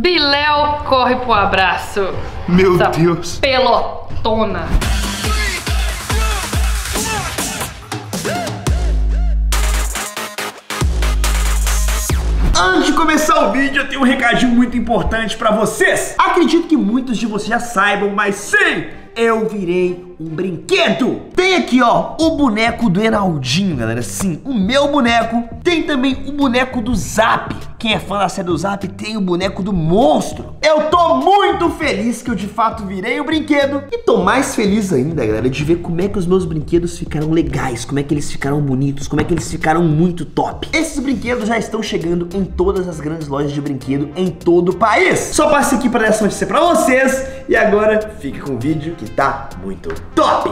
Biléu corre pro abraço. Meu Essa Deus. Pelotona. Antes de começar o vídeo, eu tenho um recadinho muito importante pra vocês. Acredito que muitos de vocês já saibam, mas sim, eu virei um brinquedo. Tem aqui, ó, o boneco do Enaldinho, galera. Sim, o meu boneco. Tem também o boneco do Zap. Quem é fã da série do Zap tem o boneco do monstro. Eu tô muito feliz que eu de fato virei o brinquedo. E tô mais feliz ainda, galera, de ver como é que os meus brinquedos ficaram legais, como é que eles ficaram bonitos, como é que eles ficaram muito top. Esses brinquedos já estão chegando em todas as grandes lojas de brinquedo em todo o país. Só passe aqui para essa notícia pra vocês. E agora, fique com o vídeo que tá muito top.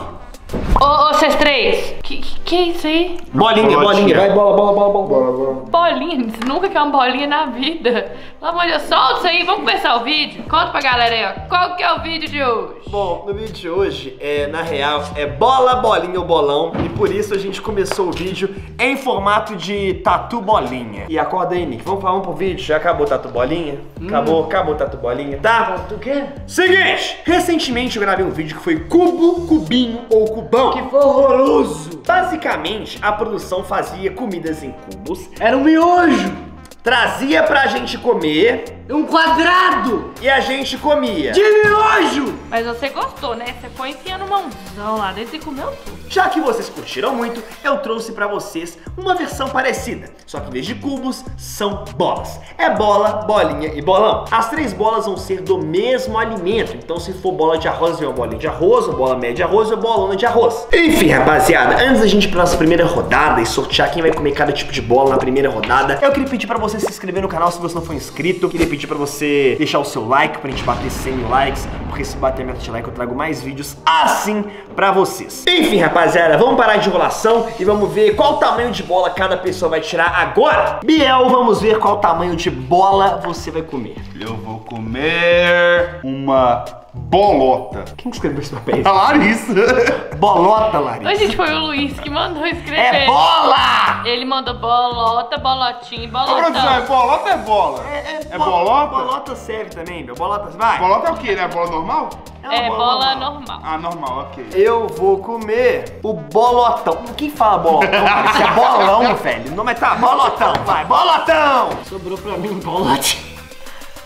Ô, ô, vocês três. Que, que que é isso aí? Bolinha, bolinha, vai, bola, bola, bola, bola. Bora, bora. Bolinha. Você nunca quer uma bolinha na vida. Pelo amor de Deus, solta isso aí. Vamos começar o vídeo? Conta pra galera aí, ó. Qual que é o vídeo de hoje? Bom, no vídeo de hoje, é, na real, é bola, bolinha ou bolão. E por isso a gente começou o vídeo em formato de tatu bolinha. E acorda aí, Nick. Vamos, vamos pro vídeo. Já acabou o tatu bolinha? Acabou, acabou o tatu bolinha, tá? O quê? Seguinte, recentemente eu gravei um vídeo que foi cubo, cubinho ou cubão. Que foi horroroso! Basicamente, a produção fazia comidas em cubos, Era um miojo! Trazia pra gente comer Um quadrado! e a gente comia. De miojo! Mas você gostou, né? Você foi enfiando mãozão lá dentro e comeu tudo. Já que vocês curtiram muito, eu trouxe pra vocês uma versão parecida. Só que em vez de cubos, são bolas. É bola, bolinha e bolão. As três bolas vão ser do mesmo alimento. Então se for bola de arroz, vem uma bolinha de arroz, uma bola média de arroz e uma bolona de arroz. Enfim, rapaziada, antes da gente ir pra nossa primeira rodada e sortear quem vai comer cada tipo de bola na primeira rodada, eu queria pedir pra você se inscrever no canal se você não for inscrito. Queria pedir pra você deixar o seu like pra gente bater 100 mil likes, porque se bater meta de like eu trago mais vídeos assim pra vocês. Enfim, rapaziada, vamos parar de enrolação e vamos ver qual tamanho de bola cada pessoa vai tirar agora. Biel, vamos ver qual tamanho de bola você vai comer. Eu vou comer uma bolota. Quem que escreveu esse papel? A Larissa. Bolota, Larissa. Oi, gente, foi o Luiz que mandou escrever. É bola! Ele mandou bolota, bolotinha e Ô, produção, é bolota ou é bola? É, bo- bolota? Bolota serve também, meu. Bolota, vai. Bolota é o quê, né? Bola normal? uma É bola normal. normal. Ah, normal, ok. Eu vou comer o bolotão. Quem fala bolotão? Parece é bolão, velho. Não, mas tá, bolotão, vai, bolotão! Sobrou pra mim bolote.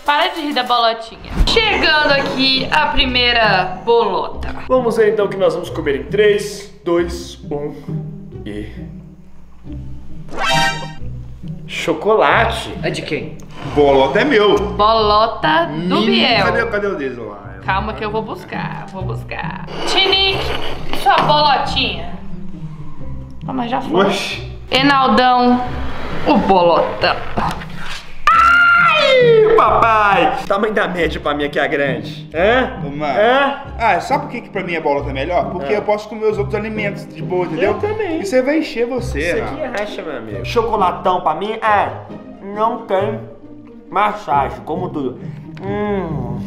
Para de rir da bolotinha. Chegando aqui a primeira bolota. Vamos ver então o que nós vamos comer em 3, 2, 1 e. Chocolate. É de quem? Bolota é meu. Bolota do Menino, Biel. Cadê, cadê o dedo lá? Calma que eu vou buscar, vou buscar. Tinique, sua bolotinha. Ah, mas já foi. Oxi. Enaldão, o bolotão. Ih, papai! Tamanho da média pra mim aqui é grande. Hã? Ô, mano. Hã? Ah, sabe por que, que pra mim a bolota é melhor? Porque É. eu posso comer os outros alimentos de boa, entendeu? Eu também. E você vai encher você, Isso né? aqui racha, meu amigo. Chocolatão pra mim é. Não tem massagem, como tudo. Hum.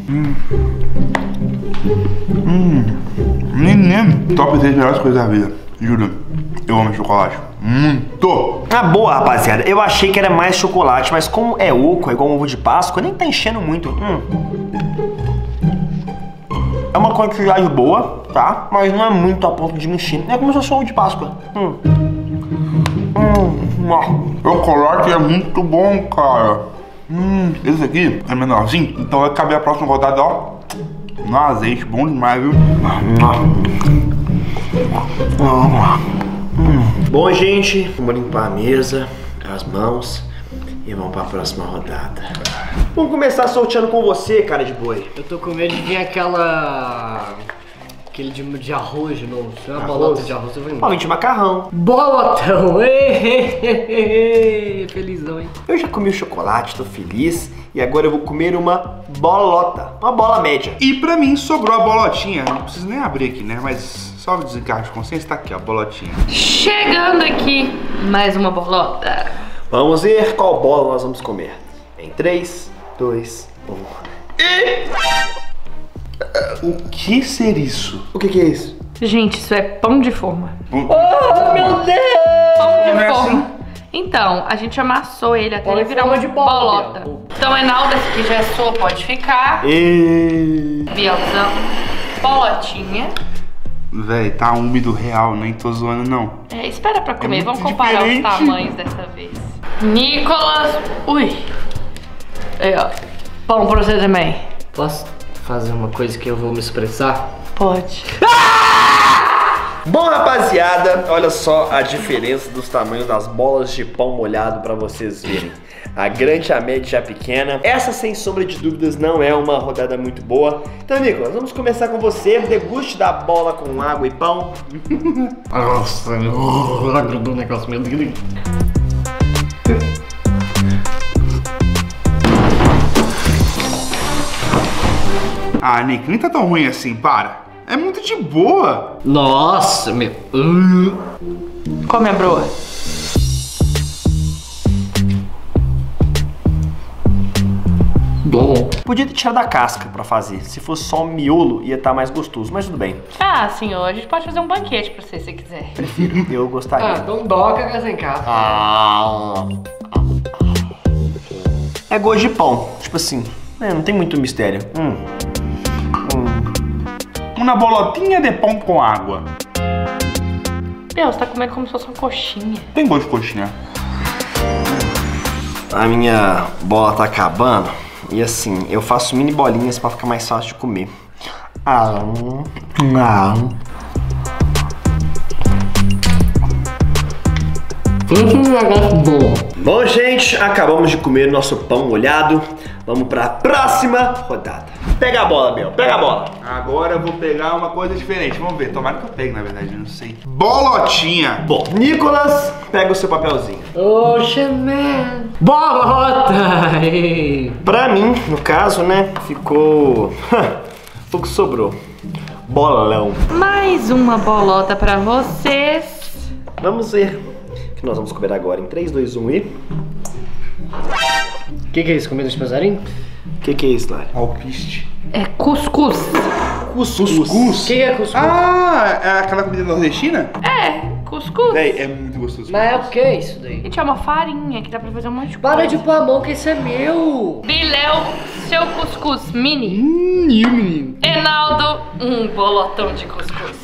Menino, top 3 melhores coisas da vida. Juro. Eu amo chocolate. Muito! Ah, boa, rapaziada. Eu achei que era mais chocolate, mas como é oco, é igual um ovo de Páscoa, nem tá enchendo muito. Hum. É uma quantidade boa, tá? Mas não é muito a ponto de me encher. É como se fosse ovo de Páscoa. Hum. Hum. Chocolate é muito bom, cara. Hum, esse aqui é menorzinho, então vai caber a próxima rodada, ó. No azeite, bom demais, viu? Bom, gente, vamos limpar a mesa, as mãos e vamos pra próxima rodada. Vamos começar sorteando com você, cara de boi. Eu tô com medo de vir aquela. aquele de, de arroz de novo. Se é uma Arroz? bolota de arroz, eu vou embora. Principalmente de macarrão. Bolotão! Felizão, hein? Eu já comi o chocolate, tô feliz. E agora eu vou comer uma bolota, uma bola média. E pra mim sobrou a bolotinha. Não preciso nem abrir aqui, né? Mas só o desencargo de consciência tá aqui, ó, a bolotinha. Chegando aqui, mais uma bolota. Vamos ver qual bola nós vamos comer. Em 3, 2, 1. O que ser isso? O que, que é isso? Gente, isso é pão de forma. Oh, meu Deus! Pão de Não é forma. Então, a gente amassou ele até ele virar forma uma de bola, bolota. Biel. Então, Enaldo, esse aqui já é sua, pode ficar. E... Bielzão, bolotinha. Véi, tá úmido real, nem tô zoando não. É, espera pra comer, muito vamos comparar diferente. os tamanhos dessa vez. Nicolas, ui. Aí, ó. Pão pra você também. Posso fazer uma coisa que eu vou me expressar? Pode. Bom, rapaziada, olha só a diferença dos tamanhos das bolas de pão molhado pra vocês verem. A grande, a média e a pequena. Essa, sem sombra de dúvidas, não é uma rodada muito boa. Então, Nicolas, vamos começar com você. Deguste da bola com água e pão. Nossa, grudou um negócio meio Ah, Nick, nem tá tão ruim assim, para. É muito de boa. Nossa, meu. Come a broa. Bom. Podia ter tirado a casca pra fazer. Se fosse só um miolo, ia estar mais gostoso, mas tudo bem. Ah, senhor, a gente pode fazer um banquete pra você se quiser. Eu Ah, gostaria. então doca casa em casa. Ah. É gosto de pão. Tipo assim, é, não tem muito mistério. Hum. Uma bolotinha de pão com água. Meu, você tá comendo como se fosse uma coxinha. Tem gosto de coxinha. A minha bola tá acabando. E assim, eu faço mini bolinhas pra ficar mais fácil de comer. Ah, ah. Num negócio bom. Bom, gente, acabamos de comer nosso pão molhado. Vamos pra próxima rodada. Pega a bola, Bel. Pega a bola. Agora eu vou pegar uma coisa diferente. Vamos ver. Tomara que eu pegue, na verdade, eu não sei. Bolotinha. Bom, Nicolas, pega o seu papelzinho. Oxe, man. Bolota! Pra mim, no caso, né, ficou. O que sobrou. Bolão. Mais uma bolota pra vocês. Vamos ver o que nós vamos comer agora. Em 3, 2, 1 e. O que, que é isso? Comida de passarinho? O que, que é isso, Lari? Alpiste. É cuscuz. Cuscuz. O que é cuscuz? Ah, é aquela comida nordestina? É, cuscuz. Véi, é muito gostoso. Mas é o que isso daí? Gente, é uma farinha que dá pra fazer um monte de Para coisa. de pôr a mão que isso é meu. Biléu, seu cuscuz mini. Hum, e o menino? Enaldo, um bolotão de cuscuz.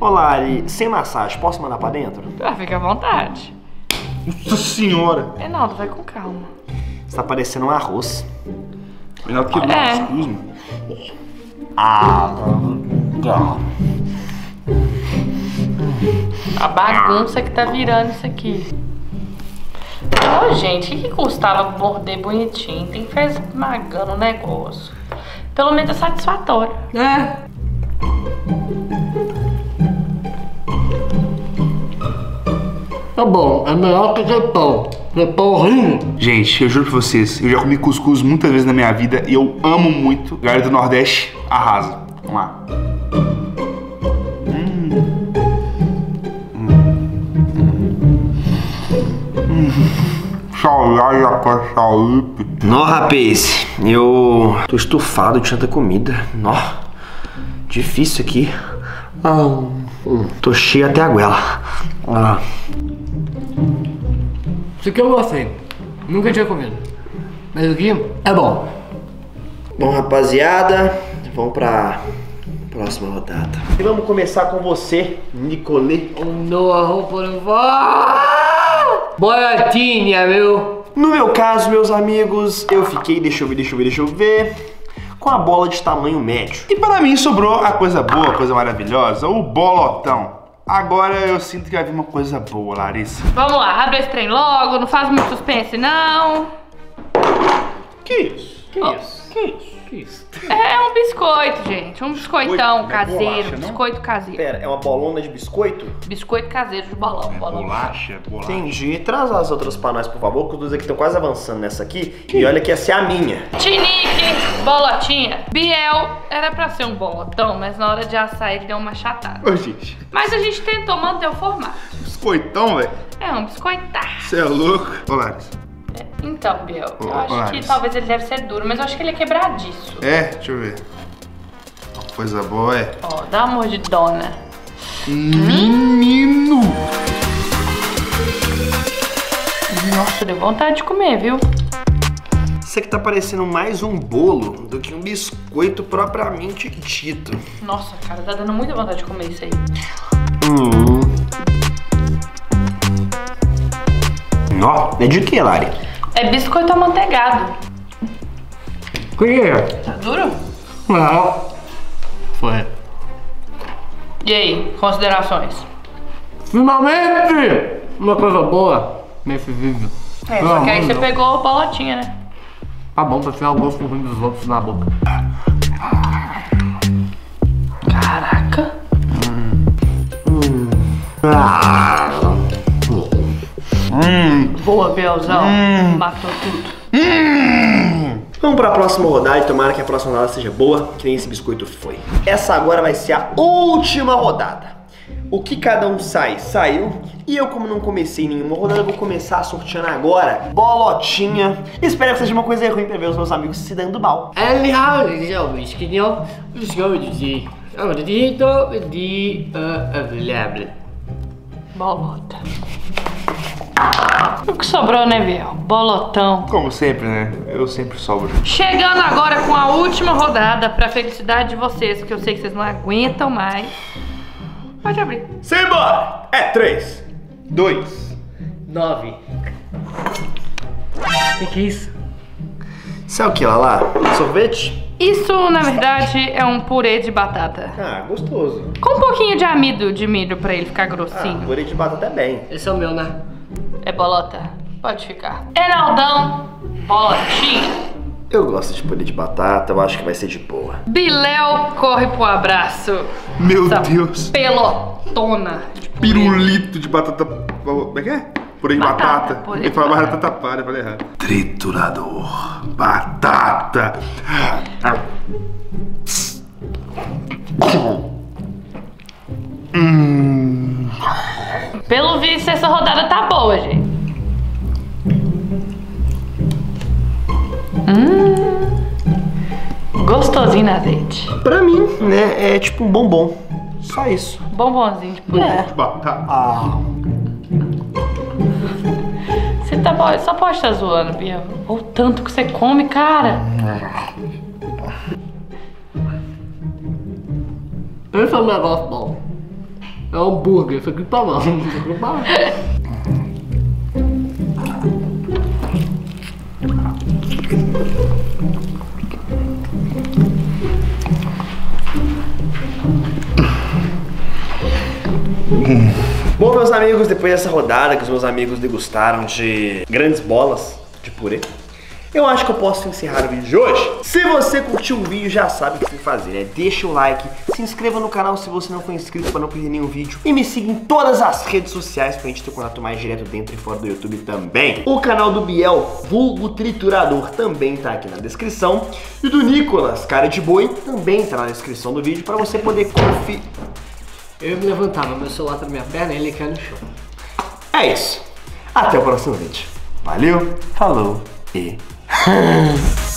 Ô, Lari, sem massagem, posso mandar pra dentro? Ah, fica à vontade. Nossa senhora. Enaldo, vai com calma. Você tá parecendo um arroz. Melhor que É. cuscuz. Ah, A bagunça que tá virando isso aqui. Ô, gente, o que, custava morder bonitinho? Tem que fazer esmagando o negócio. Pelo menos é satisfatório. É. Tá bom, é melhor que ter pão. Ter pão horrível. Gente, eu juro pra vocês, eu já comi cuscuz muitas vezes na minha vida e eu amo muito. Galera do Nordeste, arrasa. Vamos lá. Saudade com saúde. Nó, rapaz, eu tô estufado de tanta comida. Nó, difícil aqui. Ah, hum, tô cheio até a goela. Ah, Isso aqui eu gostei. Nunca tinha comido. Mas aqui é bom. Bom, rapaziada, vamos pra próxima rodada. E vamos começar com você, Nicolê. No roupa não vai. Bolotinha, meu. No meu caso, meus amigos, eu fiquei, deixa eu ver, deixa eu ver, deixa eu ver, com a bola de tamanho médio. E para mim sobrou a coisa boa, a coisa maravilhosa, o bolotão. Agora eu sinto que vai vir uma coisa boa, Larissa. Vamos lá, abre esse trem logo, não faz muito suspense, não. Que isso? Que Ó. isso? Que isso? Que isso? É um biscoito, gente. Um biscoitão não é caseiro. bolacha, não? biscoito caseiro. Pera, é uma bolona de biscoito? Biscoito caseiro de bolão. bolão. Bolacha, bolacha. Entendi. Traz as outras pra nós, por favor, que os dois aqui estão quase avançando nessa aqui. E olha que essa é a minha. Tinique, bolotinha. Biel era pra ser um bolotão, mas na hora de assar ele deu uma chatada. Ô, gente, Mas a gente tentou manter o formato. biscoitão, velho. É um biscoitar. Você é louco? Ô, Larissa. Então, Biel, eu Ô, acho que talvez ele deve ser duro, mas eu acho que ele é quebradiço. É, deixa eu ver. Coisa boa, é. Ó, dá uma mordidona. Menino! Nossa, deu vontade de comer, viu? Isso aqui tá parecendo mais um bolo do que um biscoito propriamente dito. Nossa, cara, tá dando muita vontade de comer isso aí. Hum. Nó, é de que, Lari? É biscoito amanteigado. Que é? Tá duro? Não. Foi. E aí, considerações? Finalmente! Uma coisa boa nesse vídeo. É, só que aí você pegou bolotinha, né? Tá bom pra tirar o gosto ruim dos outros na boca. Caraca. Hum, Boa, Bielzão. Hum. Matou tudo. Hum. Vamos para a próxima rodada e tomara que a próxima rodada seja boa, que nem esse biscoito foi. Essa agora vai ser a última rodada. O que cada um sai, saiu. E eu, como não comecei nenhuma rodada, vou começar sorteando agora. Bolotinha. Espero que seja uma coisa ruim pra ver os meus amigos se dando mal. Bolota. O que sobrou, né, Biel? Bolotão. como sempre, né? Eu sempre sobro. Chegando agora com a última rodada pra felicidade de vocês, porque eu sei que vocês não aguentam mais. Pode abrir. Simbora! É 3, 2. 9. Que que é isso? Isso é o que, Lala? Sorvete? Isso, na verdade, é um purê de batata. Ah, gostoso. Com um pouquinho de amido de milho pra ele ficar Ah, grossinho. purê de batata é bem. Esse é o meu, né? É bolota? Pode ficar. Enaldão, bolotinha. Eu gosto de purê de batata, eu acho que vai ser de boa. Biléu corre pro abraço. Meu Essa Deus. Pelotona. de. Pirulito de batata. Como é que é? Purê de Batata, batata. Ele fala batata. palha, eu falei errado. Triturador. Batata. Pelo visto, essa rodada tá boa, gente. Gostosinho na azeite. Pra mim, né, é tipo um bombom. Só isso. Bombonzinho de purê. De batata. Ah, Você tá bom, só pode estar zoando, Bia. Ou tanto que você come, cara. Esse é um negócio bom. É um hambúrguer, isso aqui tá bom. Bom. Meus amigos, depois dessa rodada que os meus amigos degustaram de grandes bolas de purê, eu acho que eu posso encerrar o vídeo de hoje. Se você curtiu o vídeo, já sabe o que fazer, né? Deixa o like, se inscreva no canal se você não for inscrito para não perder nenhum vídeo e me siga em todas as redes sociais pra gente ter contato mais direto dentro e fora do YouTube também. O canal do Biel, vulgo triturador, também tá aqui na descrição. E do Nicolas, cara de boi, também tá na descrição do vídeo para você poder conferir. Eu me levantava, meu celular tá na minha perna e ele cai no chão. É isso. Até o próximo vídeo. Valeu, falou e.